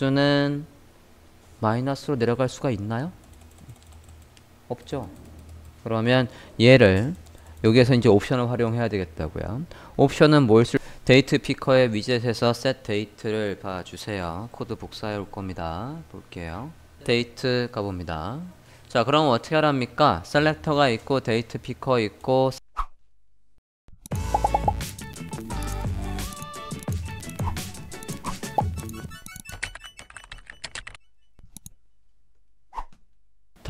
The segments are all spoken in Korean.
복수는 마이너스로 내려갈 수가 있나요? 없죠. 그러면 얘를 여기에서 이제 옵션을 활용해야 되겠다고요. 옵션은 뭘 쓸? date picker의 위젯에서 set date를 봐주세요. 코드 복사해 올 겁니다. 볼게요. 데이트 가봅니다. 자, 그럼 어떻게 하랍니까? selector가 있고 date picker 있고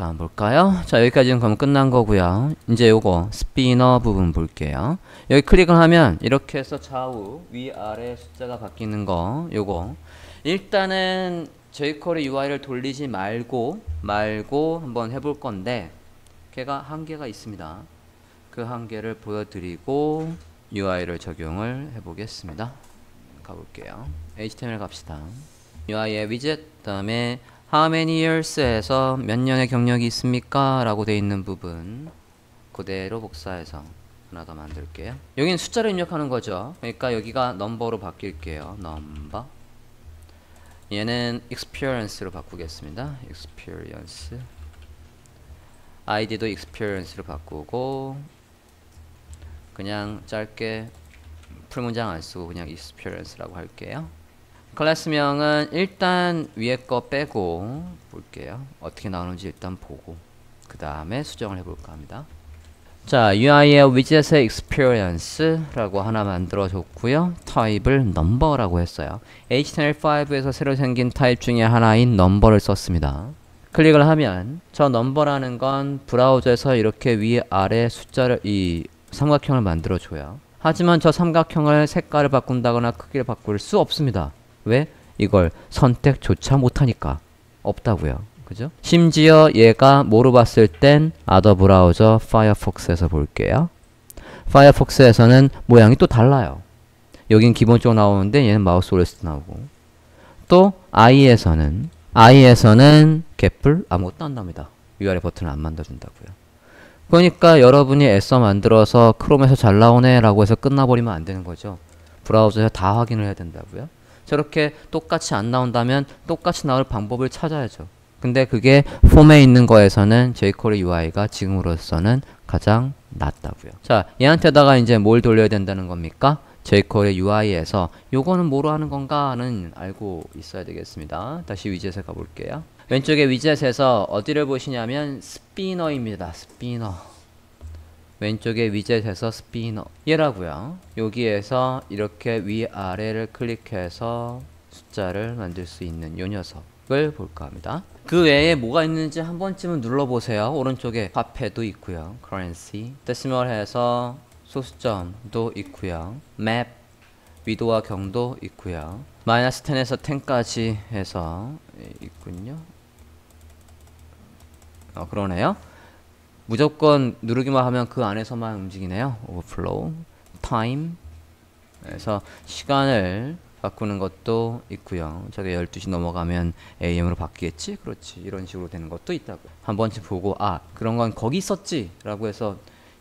다음 볼까요? 자 여기까지는 그럼 끝난 거고요. 이제 요거 스피너 부분 볼게요. 여기 클릭을 하면 이렇게 해서 좌우 위아래 숫자가 바뀌는 거 요거. 일단은 jQuery UI를 돌리지 말고 말고 한번 해볼 건데 걔가 한계가 있습니다. 그 한계를 보여드리고 UI를 적용을 해보겠습니다. 가볼게요. HTML 갑시다. UI의 위젯 다음에 How many years에서 몇 년의 경력이 있습니까? 라고 돼 있는 부분 그대로 복사해서 하나 더 만들게요. 여기는 숫자를 입력하는 거죠. 그러니까 여기가 넘버로 바뀔게요. 넘버 얘는 experience로 바꾸겠습니다. Experience. Id도 experience로 바꾸고 그냥 짧게 풀문장 안 쓰고 그냥 experience라고 할게요 클래스명은 일단 위에 거 빼고 볼게요. 어떻게 나오는지 일단 보고 그 다음에 수정을 해볼까 합니다. 자, UI의 위젯의 experience라고 하나 만들어 줬고요. 타입을 number라고 했어요. HTML5에서 새로 생긴 타입 중에 하나인 number를 썼습니다. 클릭을 하면 저 number라는 건 브라우저에서 이렇게 위아래 숫자를 이 삼각형을 만들어 줘요. 하지만 저 삼각형을 색깔을 바꾼다거나 크기를 바꿀 수 없습니다. 왜? 이걸 선택조차 못하니까 없다고요. 그죠? 심지어 얘가 뭐로 봤을 땐 아더 브라우저 파이어폭스에서 볼게요. 파이어폭스에서는 모양이 또 달라요. 여긴 기본적으로 나오는데 얘는 마우스 올렸을 때 나오고 또 i에서는 i에서는 개뿔 아무것도 안 나옵니다. URL 버튼을 안 만들어준다고요. 그러니까 여러분이 애써 만들어서 크롬에서 잘 나오네 라고 해서 끝나버리면 안 되는 거죠. 브라우저에서 다 확인을 해야 된다고요. 저렇게 똑같이 안 나온다면 똑같이 나올 방법을 찾아야죠. 근데 그게 폼에 있는 거에서는 jQuery UI가 지금으로서는 가장 낫다고요. 자, 얘한테다가 이제 뭘 돌려야 된다는 겁니까? jQuery UI에서 요거는 뭐로 하는 건가는 알고 있어야 되겠습니다. 다시 위젯에 가볼게요. 왼쪽에 위젯에서 어디를 보시냐면 spinner입니다. spinner. 왼쪽에 위젯에서 spinner 얘라고요. 여기에서 이렇게 위아래를 클릭해서 숫자를 만들 수 있는 요 녀석을 볼까 합니다. 그 외에 뭐가 있는지 한 번쯤은 눌러보세요. 오른쪽에 화폐도 있고요. currency, decimal 해서 소수점도 있고요. map, 위도와 경도 있고요. 마이너스 10에서 10까지 해서 있군요. 어, 그러네요. 무조건 누르기만 하면 그 안에서만 움직이네요. overflow, time. 그래서 시간을 바꾸는 것도 있고요. 저게 12시 넘어가면 AM으로 바뀌겠지? 그렇지. 이런 식으로 되는 것도 있다고. 한 번쯤 보고 아, 그런 건 거기 있었지? 라고 해서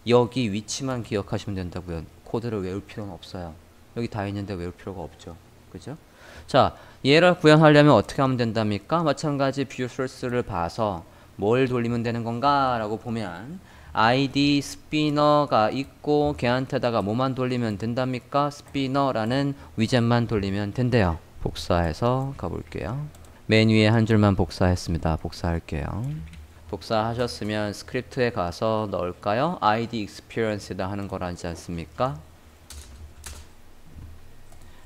여기 위치만 기억하시면 된다고요. 코드를 외울 필요는 없어요. 여기 다 있는데 외울 필요가 없죠. 그죠? 자, 얘를 구현하려면 어떻게 하면 된답니까? 마찬가지 view source를 봐서 뭘 돌리면 되는 건가? 라고 보면 id 스피너가 있고 걔한테다가 뭐만 돌리면 된답니까? spinner라는 위젯만 돌리면 된대요. 복사해서 가볼게요. 맨 위에 한 줄만 복사했습니다. 복사할게요. 복사하셨으면 스크립트에 가서 넣을까요? id experience다 하는 거라지 않습니까?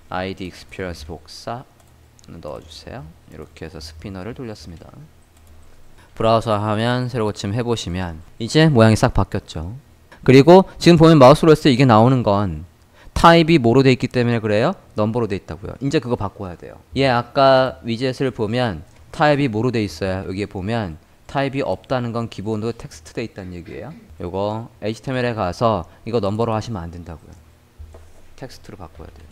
id experience 복사 넣어주세요. 이렇게 해서 spinner를 돌렸습니다. 브라우저 하면 새로 고침 해보시면 이제 모양이 싹 바뀌었죠. 그리고 지금 보면 마우스로 했을 때 이게 나오는 건 타입이 뭐로 돼 있기 때문에 그래요? number로 돼 있다고요. 이제 그거 바꿔야 돼요. 얘 아까 위젯을 보면 타입이 뭐로 돼 있어요? 여기에 보면 타입이 없다는 건 기본으로 텍스트 돼 있다는 얘기예요. 요거 HTML에 가서 이거 number로 하시면 안 된다고요. 텍스트로 바꿔야 돼요.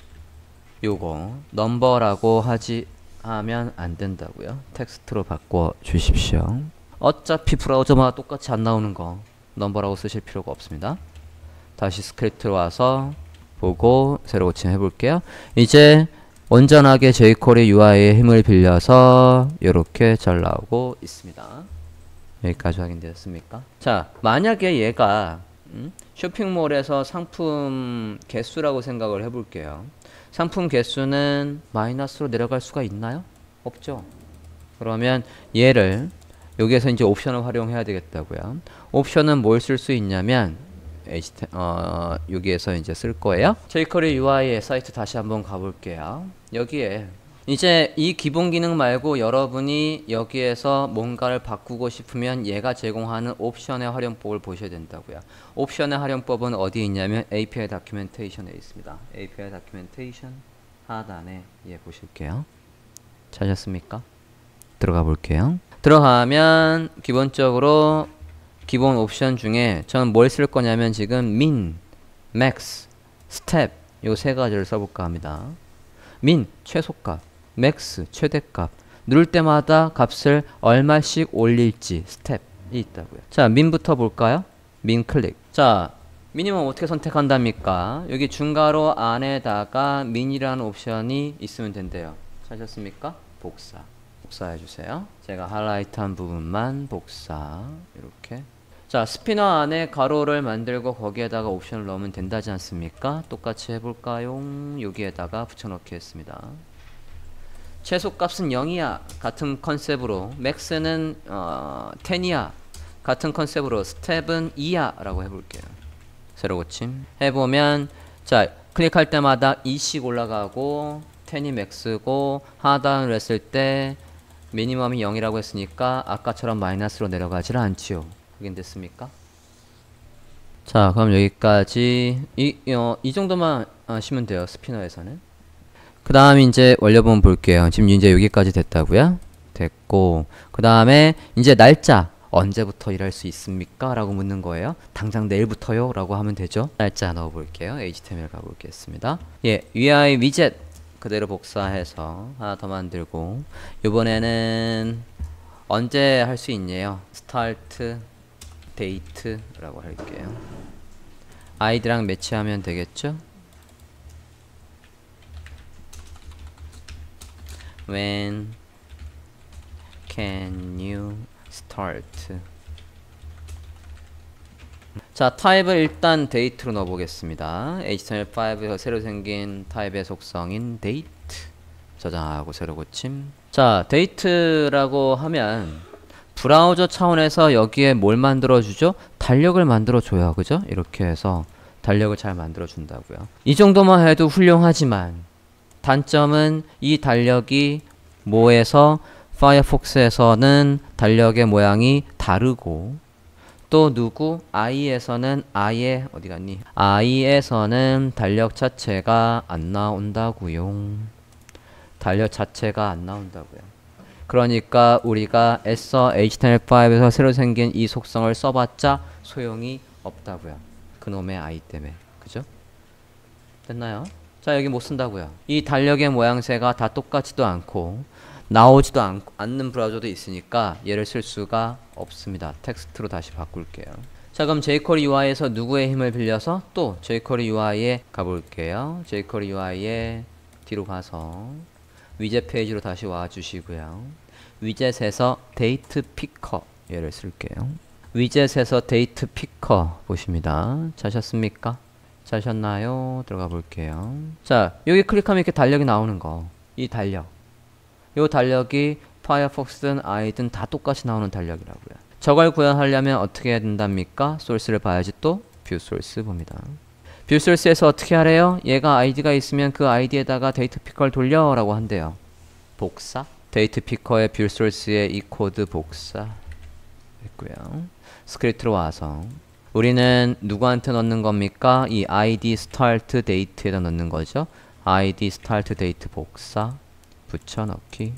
요거 number라고 하지 하면 안 된다고요. 텍스트로 바꿔 주십시오. 어차피 브라우저마다 똑같이 안 나오는 거 number라고 쓰실 필요가 없습니다. 다시 스크립트로 와서 보고 새로 고침 해볼게요. 이제 온전하게 jQuery UI의 힘을 빌려서 이렇게 잘 나오고 있습니다. 여기까지 확인되었습니까? 자, 만약에 얘가 음? 쇼핑몰에서 상품 개수라고 생각을 해볼게요. 상품 개수는 마이너스로 내려갈 수가 있나요? 없죠. 그러면 얘를 여기에서 이제 옵션을 활용해야 되겠다고요. 옵션은 뭘 쓸 수 있냐면 어, 여기에서 이제 쓸 거예요. jQuery UI의 사이트 다시 한번 가볼게요. 여기에 이제 이 기본 기능 말고 여러분이 여기에서 뭔가를 바꾸고 싶으면 얘가 제공하는 옵션의 활용법을 보셔야 된다고요. 옵션의 활용법은 어디 있냐면 API 다큐멘테이션에 있습니다. API documentation 하단에 예 보실게요. 찾았습니까? 들어가 볼게요. 들어가면 기본적으로 기본 옵션 중에 저는 뭘 쓸 거냐면 지금 min, max, step 요 세 가지를 써볼까 합니다. min 최소값, max 최대값 누를 때마다 값을 얼마씩 올릴지 step이 있다고요. 자, min부터 볼까요? min 클릭. 자, 미니멈 어떻게 선택한답니까? 여기 중괄호 안에다가 min이라는 옵션이 있으면 된대요. 찾았습니까? 복사. 복사해 주세요. 제가 하이라이트한 부분만 복사. 이렇게. 자, 스피너 안에 가로를 만들고 거기에다가 옵션을 넣으면 된다지 않습니까? 똑같이 해볼까요? 여기에다가 붙여넣기 했습니다. 최소값은 0이야 같은 컨셉으로 맥스는 어, 10이야 같은 컨셉으로 스텝은 2야 라고 해볼게요. 새로 고침 해보면 자 클릭할 때마다 2씩 올라가고 10이 맥스고 하단을 했을 때 미니멈이 0이라고 했으니까 아까처럼 마이너스로 내려가질 않지요. 확인됐습니까? 자 그럼 여기까지 이, 어, 이 정도만 하시면 돼요 스피너에서는 그 다음 이제 완료본 볼게요 지금 이제 여기까지 됐다고요 됐고 그 다음에 이제 날짜 언제부터 일할 수 있습니까? 라고 묻는 거예요 당장 내일부터요? 라고 하면 되죠 날짜 넣어 볼게요 HTML 가보겠습니다 예 UI 위젯 그대로 복사해서 하나 더 만들고 이번에는 언제 할 수 있냐요 start date라고 할게요. 아이디랑 매치하면 되겠죠? When can you start? 자, 타입을 일단 date로 넣어보겠습니다. HTML5에서 새로 생긴 타입의 속성인 데이트 저장하고 새로 고침. 자, date라고 하면 브라우저 차원에서 여기에 뭘 만들어주죠? 달력을 만들어줘요. 그죠? 이렇게 해서 달력을 잘 만들어준다고요. 이 정도만 해도 훌륭하지만 단점은 이 달력이 뭐에서 파이어폭스에서는 달력의 모양이 다르고 또 누구 i에서는 아예 어디 갔니? i에서는 달력 자체가 안 나온다고요. 달력 자체가 안 나온다고요. 그러니까 우리가 애써 HTML5에서 새로 생긴 이 속성을 써봤자 소용이 없다고요. 그놈의 IE 때문에. 그죠? 됐나요? 자 여기 못 쓴다고요. 이 달력의 모양새가 다 똑같지도 않고 나오지도 않, 않는 브라우저도 있으니까 얘를 쓸 수가 없습니다. 텍스트로 다시 바꿀게요. 자 그럼 jQuery UI에서 누구의 힘을 빌려서 또 jQuery UI에 가볼게요. jQuery UI에 뒤로 가서 위젯 페이지로 다시 와주시고요. 위젯에서 date picker 얘를 쓸게요. 위젯에서 date picker 보십니다. 찾으셨습니까? 찾으셨나요? 들어가 볼게요. 자, 여기 클릭하면 이렇게 달력이 나오는 거. 이 달력. 이 달력이 Firefox든 IE든 다 똑같이 나오는 달력이라고요. 저걸 구현하려면 어떻게 해야 된답니까? 소스를 봐야지 또 view source 봅니다. view source에서 어떻게 하래요? 얘가 아이디가 있으면 그 아이디에다가 date picker를 돌려 라고 한대요. 복사 date picker의 view source에 이 코드 복사 했고요. 스크립트로 와서 우리는 누구한테 넣는 겁니까? 이 id start date에다 넣는 거죠. id start date 복사 붙여넣기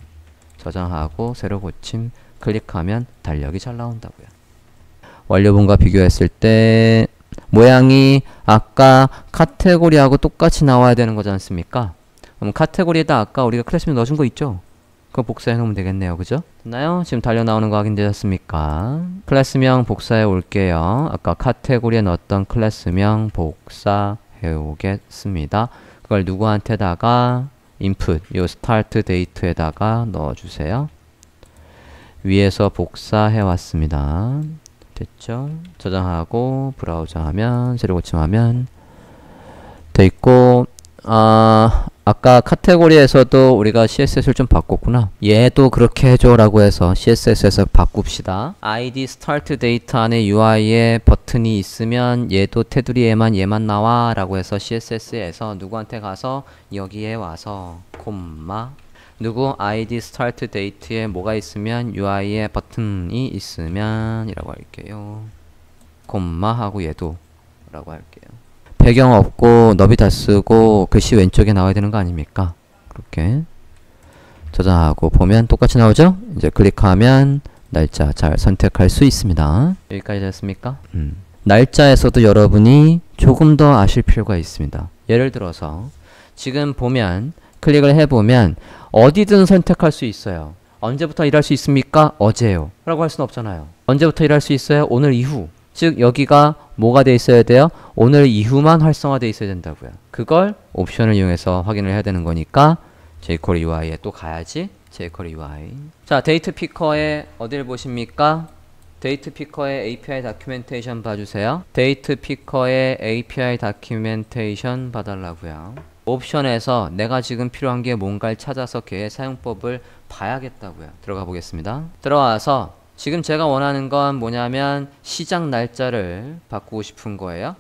저장하고 새로 고침 클릭하면 달력이 잘 나온다고요. 완료본과 비교했을 때 모양이 아까 카테고리하고 똑같이 나와야 되는 거지 않습니까? 그럼 카테고리에다 아까 우리가 클래스명 넣어준 거 있죠? 그거 복사해 놓으면 되겠네요. 그죠? 됐나요? 지금 달려 나오는 거 확인되셨습니까? 클래스명 복사해 올게요. 아까 카테고리에 넣었던 클래스명 복사해 오겠습니다. 그걸 누구한테다가 input 요 start date에다가 넣어주세요. 위에서 복사해 왔습니다. 됐죠? 저장하고 브라우저 하면 새로 고침 하면 돼 있고 아 아까 카테고리에서도 우리가 CSS를 좀 바꿨구나. 얘도 그렇게 해줘라고 해서 CSS에서 바꿉시다. ID start date 안에 UI에 버튼이 있으면 얘도 테두리에만 얘만 나와라고 해서 CSS에서 누구한테 가서 여기에 와서 콤마 누구 ID start date에 뭐가 있으면 UI에 버튼이 있으면 이라고 할게요. 콤마 하고 얘도 라고 할게요. 배경 없고 너비 다 쓰고 글씨 왼쪽에 나와야 되는 거 아닙니까? 그렇게 저장하고 보면 똑같이 나오죠? 이제 클릭하면 날짜 잘 선택할 수 있습니다. 여기까지 됐습니까? 음. 날짜에서도 여러분이 조금 더 아실 필요가 있습니다. 예를 들어서 지금 보면 클릭을 해보면 어디든 선택할 수 있어요. 언제부터 일할 수 있습니까? 어제요. 라고 할 수는 없잖아요. 언제부터 일할 수 있어요? 오늘 이후. 즉 여기가 뭐가 돼 있어야 돼요? 오늘 이후만 활성화돼 있어야 된다고요. 그걸 옵션을 이용해서 확인을 해야 되는 거니까 jQuery UI에 또 가야지. jQuery UI. 자, date picker에 어디를 보십니까? 데이트 피커의 API 다큐멘테이션 봐주세요. 데이트 피커의 API 다큐멘테이션 봐달라고요. 옵션에서 내가 지금 필요한 게 뭔가를 찾아서 걔의 사용법을 봐야겠다고요. 들어가 보겠습니다. 들어와서 지금 제가 원하는 건 뭐냐면 시작 날짜를 바꾸고 싶은 거예요.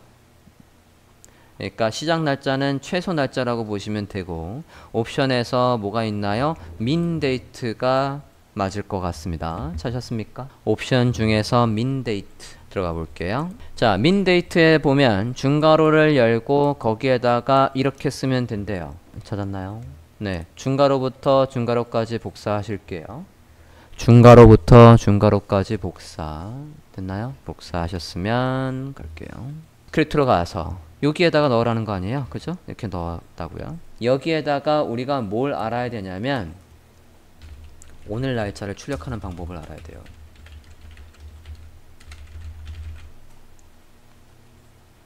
그러니까 시작 날짜는 최소 날짜라고 보시면 되고 옵션에서 뭐가 있나요? min date가 맞을 것 같습니다. 찾았습니까? 옵션 중에서 min date 들어가 볼게요. 자, min date에 보면 중괄호를 열고 거기에다가 이렇게 쓰면 된대요. 찾았나요? 네, 중괄호부터 중괄호까지 복사하실게요. 중괄호부터 중괄호까지 복사 됐나요? 복사하셨으면 갈게요. 스크립트로 가서 여기에다가 넣으라는 거 아니에요? 그죠? 이렇게 넣었다고요. 여기에다가 우리가 뭘 알아야 되냐면 오늘 날짜를 출력하는 방법을 알아야 돼요.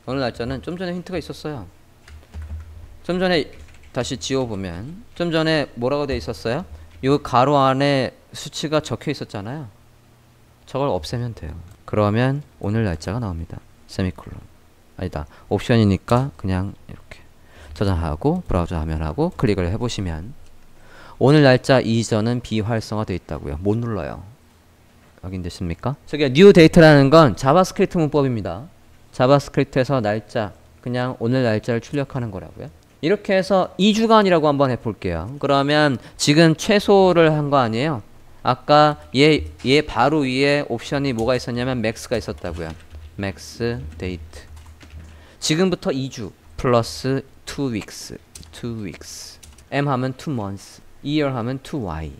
오늘 날짜는 좀 전에 힌트가 있었어요. 좀 전에 다시 지워보면 좀 전에 뭐라고 돼 있었어요? 이 괄호 안에 수치가 적혀 있었잖아요. 저걸 없애면 돼요. 그러면 오늘 날짜가 나옵니다. 세미콜론. 아니다. 옵션이니까 그냥 이렇게 저장하고 브라우저 화면하고 클릭을 해보시면 오늘 날짜 이전은 비활성화되어 있다고요. 못 눌러요. 확인되십니까? 저기 new date라는 건 JavaScript 문법입니다. JavaScript에서 날짜 그냥 오늘 날짜를 출력하는 거라고요. 이렇게 해서 2주간이라고 한번 해볼게요. 그러면 지금 최소를 한 거 아니에요? 아까 얘, 얘 바로 위에 옵션이 뭐가 있었냐면 max가 있었다고요. max date. 지금부터 2주 플러스 2 weeks, 2 weeks. m 하면 2 months, year 하면 2y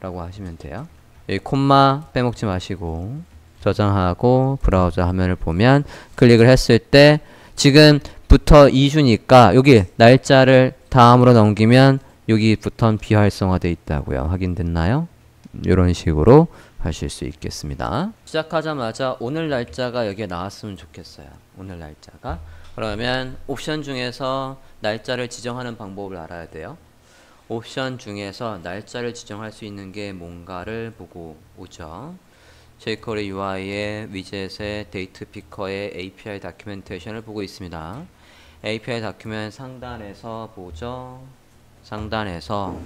라고 하시면 돼요. 여기 콤마 빼먹지 마시고 저장하고 브라우저 화면을 보면 클릭을 했을 때 지금부터 2주니까 여기 날짜를 다음으로 넘기면 여기부터 비활성화되어 있다고요. 확인됐나요? 이런 식으로 하실 수 있겠습니다. 시작하자마자 오늘 날짜가 여기에 나왔으면 좋겠어요. 오늘 날짜가. 그러면 옵션 중에서 날짜를 지정하는 방법을 알아야 돼요. 옵션 중에서 날짜를 지정할 수 있는 게 뭔가를 보고 오죠. jQuery UI의 위젯의 데이트 피커의 API 다큐멘테이션을 보고 있습니다. API documen 상단에서 보죠. 상단에서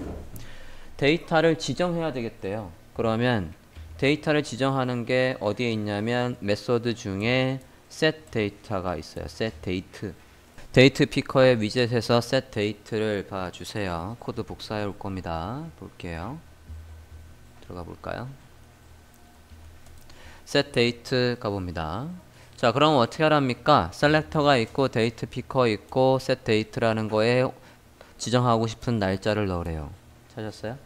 date를 지정해야 되겠대요. 그러면 date를 지정하는 게 어디에 있냐면 method 중에 set date가 있어요. set date. 데이트 피커의 위젯에서 set date를 봐주세요. 코드 복사해 올 겁니다. 볼게요. 들어가 볼까요? set date 가봅니다. 자, 그럼 어떻게 하랍니까? selector가 있고 date picker 있고 set date라는 거에 지정하고 싶은 날짜를 넣으래요. 찾았어요?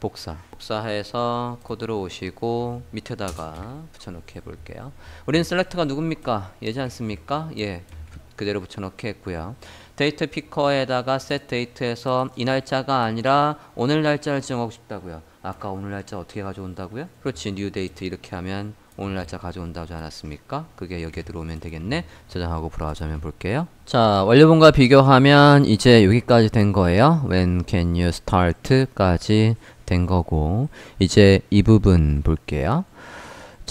복사. 복사해서 코드로 오시고 밑에다가 붙여넣기 해볼게요. 우리는 selector가 누굽니까? 예지 않습니까? 예. 그대로 붙여넣기 했고요. 데이트 피커에다가 set date에서 이 날짜가 아니라 오늘 날짜를 지정하고 싶다고요. 아까 오늘 날짜 어떻게 가져온다고요? 그렇지. new date 이렇게 하면 오늘 날짜 가져온다고 하지 않았습니까? 그게 여기에 들어오면 되겠네. 저장하고 브라우저 화면 볼게요. 자, 원료본과 비교하면 이제 여기까지 된 거예요. When can you start까지 된 거고 이제 이 부분 볼게요.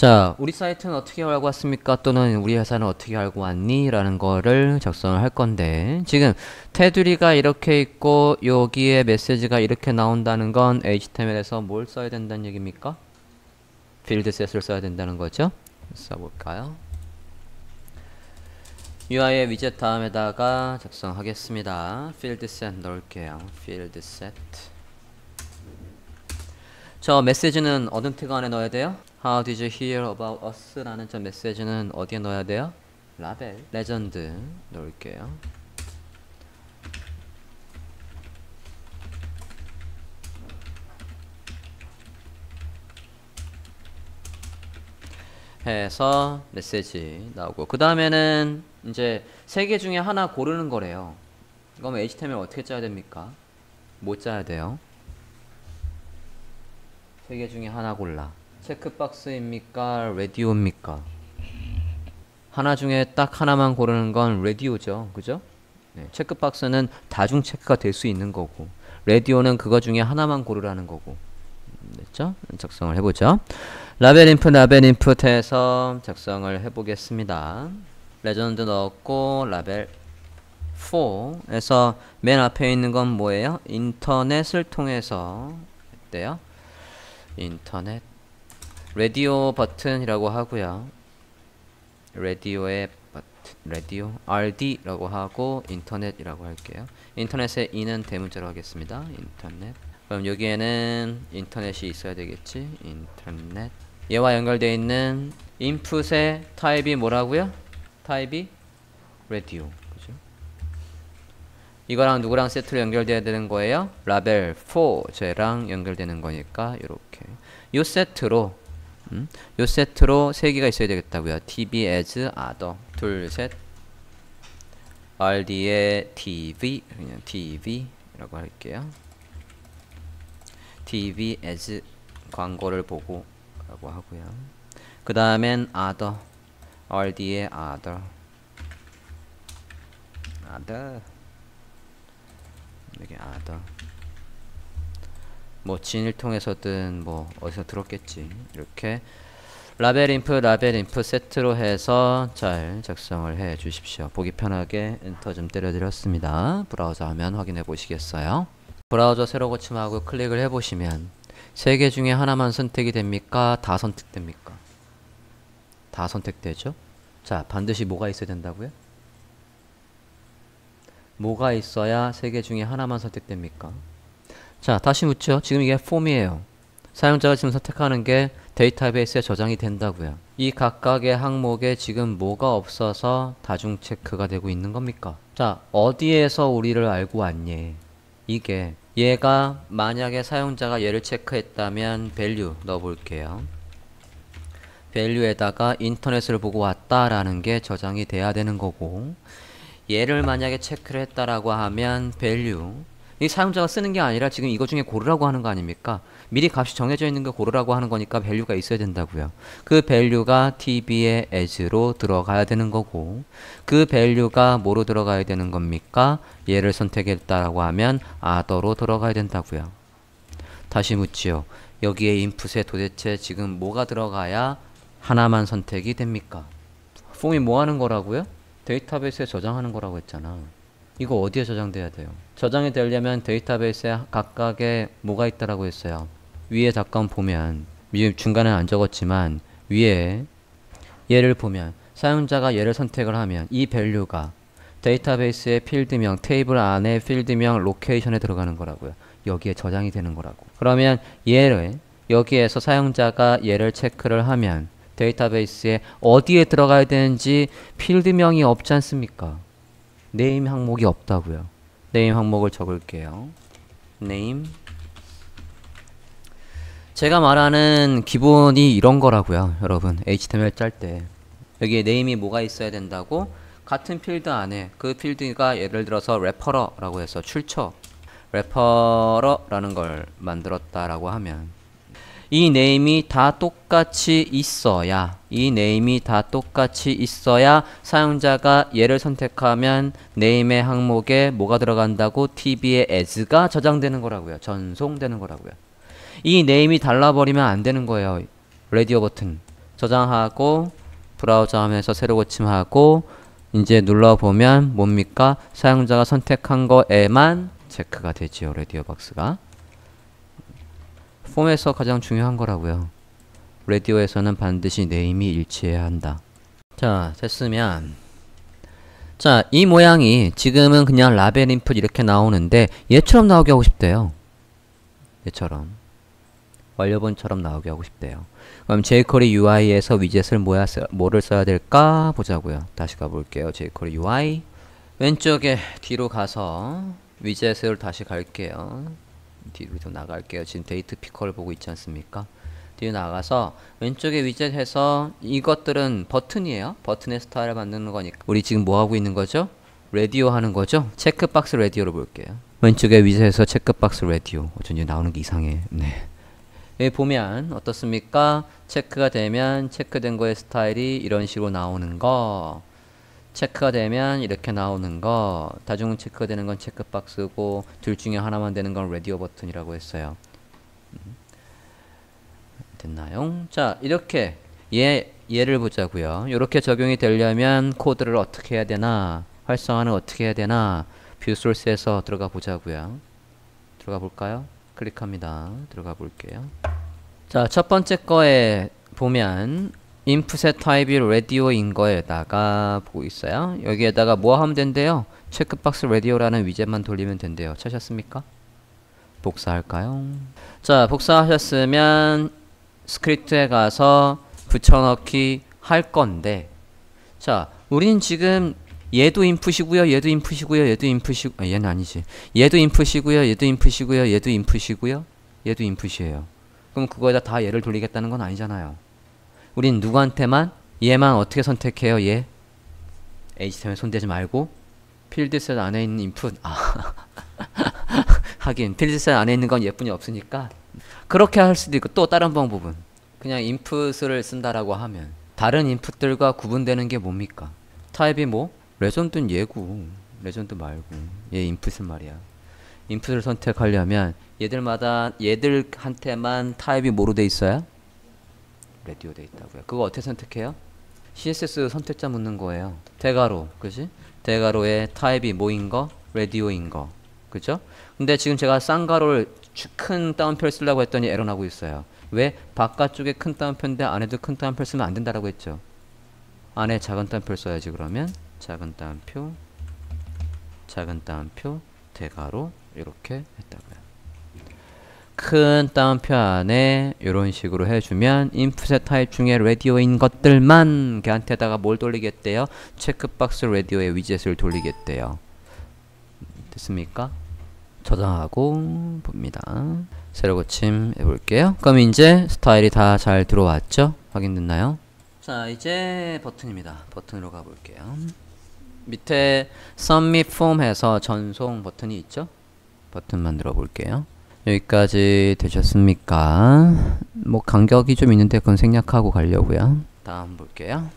자, 우리 사이트는 어떻게 알고 왔습니까? 또는 우리 회사는 어떻게 알고 왔니? 라는 거를 작성을 할 건데 지금 테두리가 이렇게 있고 여기에 메시지가 이렇게 나온다는 건 HTML에서 뭘 써야 된다는 얘기입니까? 필드셋을 써야 된다는 거죠. 써볼까요? UI의 위젯 다음에다가 작성하겠습니다. 필드셋 넣을게요. 필드셋 저 메시지는 어떤 태그 안에 넣어야 돼요? How did you hear about us? 라는 저 메시지는 어디에 넣어야 돼요? 라벨 레전드 넣을게요. 해서 메시지 나오고 그 다음에는 이제 세 개 중에 하나 고르는 거래요. 그러면 HTML 어떻게 짜야 됩니까? 뭐 짜야 돼요? 세 개 중에 하나 골라. checkbox입니까? 라디오입니까? 하나 중에 딱 하나만 고르는 건 라디오죠. 그죠? 네, checkbox는 다중 체크가 될 수 있는 거고 라디오는 그거 중에 하나만 고르라는 거고 됐죠? 작성을 해보죠. input 라벨 input해서 작성을 해보겠습니다. 레전드 넣었고 라벨 4에서 맨 앞에 있는 건 뭐예요? 인터넷을 통해서 했대요. 인터넷 라디오 버튼이라고 하고요. 라디오의 버튼, 라디오 RD라고 하고 인터넷이라고 할게요. 인터넷의 이는 대문자로 하겠습니다. 인터넷. 그럼 여기에는 인터넷이 있어야 되겠지. 인터넷. 얘와 연결되어 있는 인풋의 타입이 뭐라고요? 타입이 라디오. 그죠? 이거랑 누구랑 세트로 연결돼야 되는 거예요? 라벨 4 쟤랑 연결되는 거니까 이렇게. 요 세트로 음? 요 세트로 세 개가 있어야 되겠다고요. tb as other 둘 셋. rd의 tv 그냥 tv라고 할게요. tv as 광고를 보고 라고 하고요. 그 다음엔 other rd의 other other 여기 other 뭐 진을 통해서든 뭐 어디서 들었겠지. 이렇게 라벨 인풋 라벨 인풋 세트로 해서 잘 작성을 해 주십시오. 보기 편하게 엔터 좀 때려 드렸습니다. 브라우저 화면 확인해 보시겠어요? 브라우저 새로 고침하고 클릭을 해 보시면 세 개 중에 하나만 선택이 됩니까 다 선택됩니까 다 선택되죠 자 반드시 뭐가 있어야 된다고요 뭐가 있어야 세 개 중에 하나만 선택됩니까 자, 다시 묻죠. 지금 이게 폼이에요. 사용자가 지금 선택하는 게 데이터베이스에 저장이 된다고요. 이 각각의 항목에 지금 뭐가 없어서 다중 체크가 되고 있는 겁니까? 자, 어디에서 우리를 알고 왔니? 이게 얘가 만약에 사용자가 얘를 체크했다면 value 넣어볼게요. value에다가 인터넷을 보고 왔다라는 게 저장이 돼야 되는 거고 얘를 만약에 체크를 했다라고 하면 value 이 사용자가 쓰는 게 아니라 지금 이거 중에 고르라고 하는 거 아닙니까? 미리 값이 정해져 있는 거 고르라고 하는 거니까 value가 있어야 된다고요. 그 value가 TV ads로 들어가야 되는 거고 그 value가 뭐로 들어가야 되는 겁니까? 얘를 선택했다라고 하면 other로 들어가야 된다고요. 다시 묻지요. 여기에 input에 도대체 지금 뭐가 들어가야 하나만 선택이 됩니까? 폼이 뭐 하는 거라고요? 데이터베이스에 저장하는 거라고 했잖아. 이거 어디에 저장돼야 돼요? 저장이 되려면 데이터베이스에 각각의 뭐가 있다라고 했어요. 위에 잠깐 보면 중간에 안 적었지만 위에 얘를 보면 사용자가 얘를 선택을 하면 이 value가 데이터베이스의 필드명, 테이블 안에 필드명, location에 들어가는 거라고요. 여기에 저장이 되는 거라고. 그러면 얘를 여기에서 사용자가 얘를 체크를 하면 데이터베이스에 어디에 들어가야 되는지 필드명이 없지 않습니까? name 항목이 없다고요. name 항목을 적을게요. name 제가 말하는 기본이 이런 거라고요. 여러분 HTML 짤 때 여기에 name이 뭐가 있어야 된다고 같은 필드 안에 그 필드가 예를 들어서 referrer라고 해서 출처 referrer라는 걸 만들었다라고 하면 이 name이 다 똑같이 있어야 이 name이 다 똑같이 있어야 사용자가 얘를 선택하면 name의 항목에 뭐가 들어간다고 TV의 as가 저장되는 거라고요. 전송되는 거라고요. 이 name이 달라버리면 안 되는 거예요. 라디오 버튼 저장하고 브라우저 하면서 새로 고침하고 이제 눌러보면 뭡니까? 사용자가 선택한 거에만 체크가 되지요. 라디오 박스가. 폼에서 가장 중요한 거라고요. 라디오에서는 반드시 name이 일치해야 한다. 자, 됐으면 자, 이 모양이 지금은 그냥 라벨 인풋 이렇게 나오는데 얘처럼 나오게 하고 싶대요. 얘처럼. 완료본처럼 나오게 하고 싶대요. 그럼 jQuery UI에서 widget을 뭐야, 뭐를 써야 될까 보자고요. 다시 가볼게요. jQuery UI 왼쪽에 뒤로 가서 widget을 다시 갈게요. 뒤로 좀 나갈게요. 지금 datepicker를 보고 있지 않습니까? 뒤로 나가서 왼쪽에 위젯 해서 이것들은 버튼이에요. 버튼의 스타일을 만드는 거니까 우리 지금 뭐 하고 있는 거죠? 라디오 하는 거죠? checkboxradio를 볼게요. 왼쪽에 위젯에서 체크박스 라디오. 어쩐지 나오는 게 이상해. 네. 여기 보면 어떻습니까? 체크가 되면 체크된 거의 스타일이 이런 식으로 나오는 거 체크가 되면 이렇게 나오는 거 다중 체크가 되는 건 checkbox고 둘 중에 하나만 되는 건 라디오 버튼이라고 했어요 음. 됐나요? 자 이렇게 얘, 얘를 보자고요 이렇게 적용이 되려면 코드를 어떻게 해야 되나 활성화는 어떻게 해야 되나 뷰 소스에서 들어가 보자고요 들어가 볼까요? 클릭합니다 들어가 볼게요 자 첫 번째 거에 보면 인풋의 타입이 라디오인 거에다가 보고 있어요. 여기에다가 뭐 하면 된대요? checkboxradio라는 widget만 돌리면 된대요. 찾았습니까? 복사할까요? 자, 복사하셨으면 스크립트에 가서 붙여넣기 할 건데 자, 우린 지금 얘도 인풋이고요. 얘도 인풋이고요. 얘도 인풋이 아, 얘는 아니지. 얘도 인풋이고요. 얘도 인풋이고요. 얘도 인풋이고요. 얘도 인풋이에요. 그럼 그거에다 다 얘를 돌리겠다는 건 아니잖아요. 우린 누구한테만 얘만 어떻게 선택해요? 얘 HTML 손대지 말고 필드셋 안에 있는 인풋 아 하긴 필드셋 안에 있는 건 얘뿐이 없으니까 그렇게 할 수도 있고 또 다른 방법은 그냥 인풋을 쓴다라고 하면 다른 인풋들과 구분되는 게 뭡니까? 타입이 뭐? legend는 얘고 레전드 말고 얘 인풋은 말이야 인풋을 선택하려면 얘들마다 얘들한테만 타입이 뭐로 돼 있어요? 라디오 돼 있다고요. 그거 어떻게 선택해요? CSS 선택자 묻는 거예요. 대괄호, 그지? 대괄호의 타입이 뭐인 거? 라디오인 거. 그죠? 근데 지금 제가 쌍가로를 큰 따옴표를 쓰려고 했더니 에러 나고 있어요. 왜? 바깥쪽에 큰 따옴표인데 안에도 큰 따옴표 쓰면 안 된다라고 했죠. 안에 작은 따옴표를 써야지 그러면 작은 따옴표 작은 따옴표 대가로 이렇게 했다고요. 큰 따옴표 안에 이런 식으로 해주면 인풋의 타입 중에 라디오인 것들만 걔한테다가 뭘 돌리겠대요? 체크박스 라디오의 위젯을 돌리겠대요. 됐습니까? 저장하고 봅니다. 새로 고침 해볼게요. 그럼 이제 스타일이 다 잘 들어왔죠? 확인됐나요? 자 이제 버튼입니다. 버튼으로 가볼게요. 밑에 Submit Form 해서 전송 버튼이 있죠? 버튼 만들어 볼게요. 여기까지 되셨습니까? 뭐 간격이 좀 있는데 그건 생략하고 가려고요. 다음 볼게요.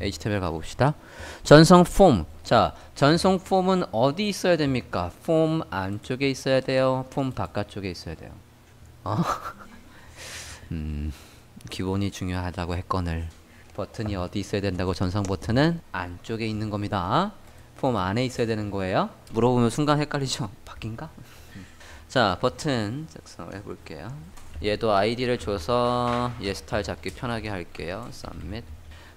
HTML 가봅시다. 전송 폼. 자, 전송 폼은 어디 있어야 됩니까? 폼 안쪽에 있어야 돼요? 폼 바깥쪽에 있어야 돼요? 어? 음, 기본이 중요하다고 했거늘. 버튼이 어디 있어야 된다고 전송 버튼은 안쪽에 있는 겁니다. 폼 안에 있어야 되는 거예요. 물어보면 순간 헷갈리죠? 바뀐가? 자 버튼 작성을 해볼게요. 얘도 아이디를 줘서 얘 스타일 잡기 편하게 할게요. submit.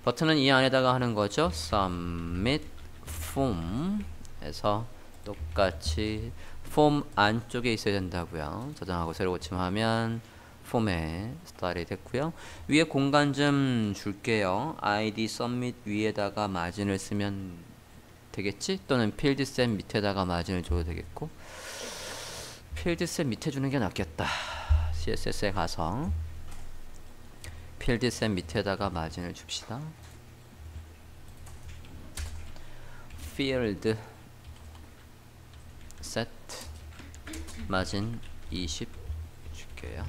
버튼은 이 안에다가 하는 거죠? submit form 에서 똑같이 폼 안쪽에 있어야 된다고요. 저장하고 새로 고침하면 폼에 스타일이 됐고요. 위에 공간 좀 줄게요. id submit 위에다가 마진을 쓰면 되겠지? 또는 필드 셋 밑에다가 마진을 줘도 되겠고 필드셋 밑에 주는 게 낫겠다. CSS에 가서 필드셋 밑에다가 마진을 줍시다. field set 마진 20 줄게요.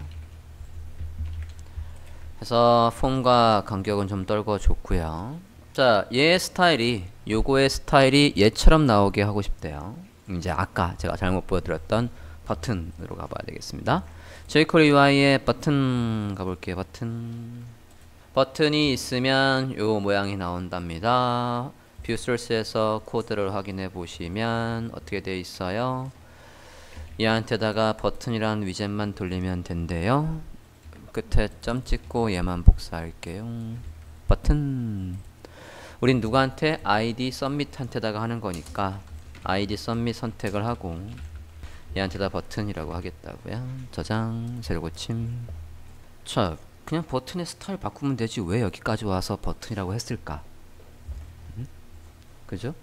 해서 폼과 간격은 좀 떨궈 줬고요. 자, 얘의 스타일이 요거의 스타일이 얘처럼 나오게 하고 싶대요. 이제 아까 제가 잘못 보여드렸던 버튼으로 가봐야 되겠습니다. jQuery UI의 버튼 가볼게요. 버튼 버튼이 있으면 요 모양이 나온답니다. 뷰 소스에서 코드를 확인해 보시면 어떻게 되어 있어요? 얘한테다가 버튼이란 위젯만 돌리면 된대요. 끝에 점 찍고 얘만 복사할게요. 버튼. 우린 누구한테 id submit한테다가 하는 거니까 id submit 선택을 하고 얘한테다 버튼이라고 하겠다고요. 저장, 새로 고침. 자, 그냥 버튼의 스타일 바꾸면 되지 왜 여기까지 와서 버튼이라고 했을까? 음? 그죠?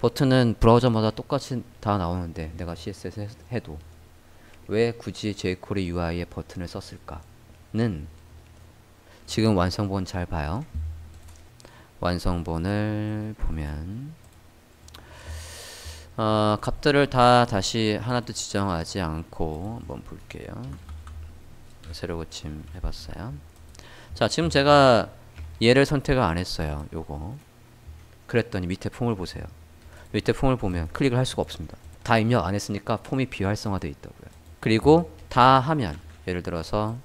버튼은 브라우저마다 똑같이 다 나오는데 내가 CSS 해도 왜 굳이 jQuery UI에 버튼을 썼을까는 지금 완성본 잘 봐요. 완성본을 보면 어, 값들을 다 다시 하나도 지정하지 않고 한번 볼게요. 새로 고침 해봤어요. 자, 지금 제가 얘를 선택을 안 했어요. 요거. 그랬더니 밑에 폼을 보세요. 밑에 폼을 보면 클릭을 할 수가 없습니다. 다 입력 안 했으니까 폼이 비활성화되어 있다고요. 그리고 다 하면 예를 들어서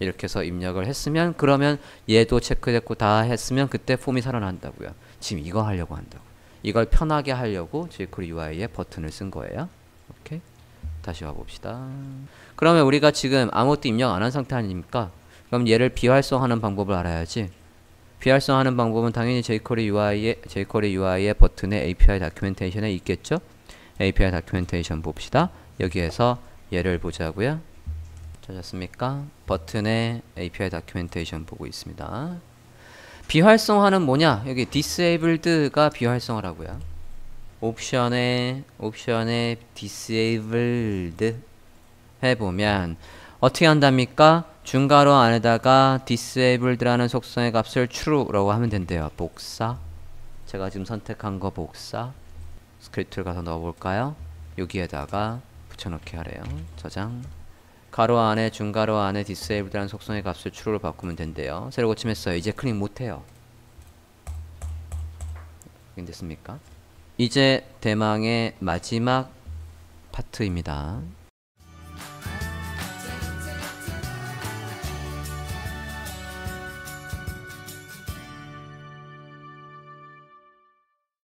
이렇게 해서 입력을 했으면 그러면 얘도 체크됐고 다 했으면 그때 폼이 살아난다고요. 지금 이거 하려고 한다고. 이걸 편하게 하려고 jQuery UI에 버튼을 쓴 거예요. 오케이. 다시 와봅시다. 그러면 우리가 지금 아무것도 입력 안 한 상태 아닙니까? 그럼 얘를 비활성하는 방법을 알아야지. 비활성하는 방법은 당연히 jQuery UI의 jQuery UI의 버튼의 API 다큐멘테이션에 있겠죠? API documentation 봅시다. 여기에서 얘를 보자고요. 찾았습니까? 버튼의 API documentation 보고 있습니다. 비활성화는 뭐냐? 여기 disabled가 비활성화라고요. 옵션에 옵션에 disabled 해보면 어떻게 한답니까? 중괄호 안에다가 disabled라는 속성의 값을 true라고 하면 된대요. 복사. 제가 지금 선택한 거 복사. 스크립트를 가서 넣어볼까요? 여기에다가 붙여넣기 하래요. 저장. 괄호 안에 중괄호 안에 disabled라는 속성의 값을 true로 바꾸면 된대요. 새로 고침했어요. 이제 클릭 못해요. 확인됐습니까? 이제 대망의 마지막 파트입니다.